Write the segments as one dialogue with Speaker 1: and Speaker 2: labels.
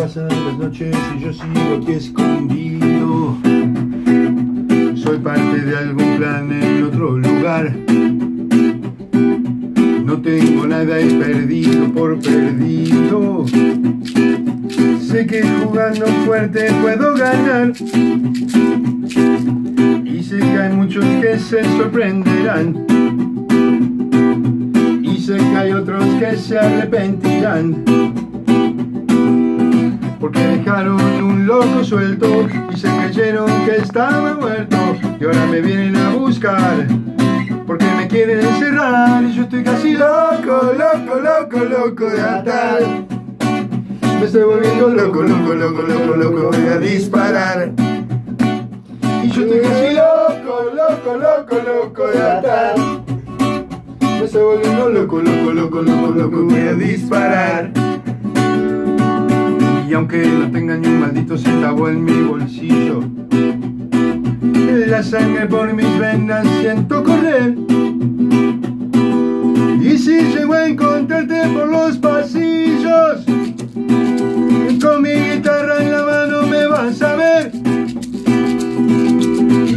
Speaker 1: pasan las noches y yo sigo aquí escondido. Soy parte de algún plan en otro lugar. No tengo nada, he perdido por perdido. Sé que jugando fuerte puedo ganar. Y sé que hay muchos que se sorprenderán. Sé que hay otros que se arrepentirán. Porque dejaron un loco suelto y se creyeron que estaba muerto. Y ahora me vienen a buscar. Porque me quieren encerrar y yo estoy casi loco, loco, loco, loco de atar. Me estoy volviendo loco, loco, loco, loco, loco, voy a disparar. Y yo estoy casi loco, loco, loco, loco de atar. Estoy volviendo loco, loco, loco, loco, loco, voy a disparar. Y aunque no tenga ni un maldito centavo en mi bolsillo, la sangre por mis venas siento correr. Y si llego a encontrarte por los pasillos, con mi guitarra en la mano me vas a ver.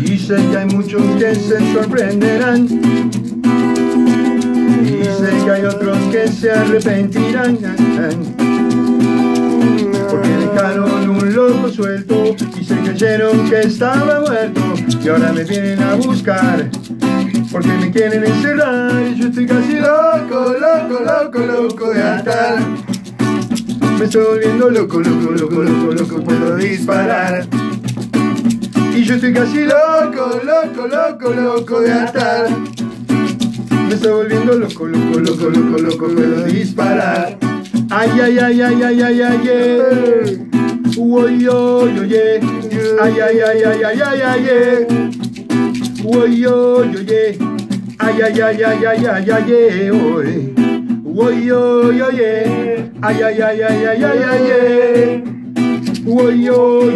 Speaker 1: Y sé que hay muchos que se sorprenderán. Se arrepentirán. Porque dejaron un loco suelto y se creyeron que estaba muerto. Y ahora me vienen a buscar. Porque me quieren encerrar y yo estoy casi loco, loco, loco, loco de atar. Me estoy volviendo loco, loco, loco, loco, loco, puedo disparar. Y yo estoy casi loco, loco, loco, loco de atar. Me estoy volviendo loco, loco, loco, loco, loco, puedo disparar. Ay, ay, ay, ay, ay, ay, ay, yeah. Uy, yo, yeah. Ay, ay, ay, ay, ay, ay, ay. Uy, yo, yeah. Ay, ay, ay, ay, ay, ay, ay. Uy. Uy, yo, yeah. Ay, ay, ay, ay, ay, ay, ay, yeah. Uy, yo,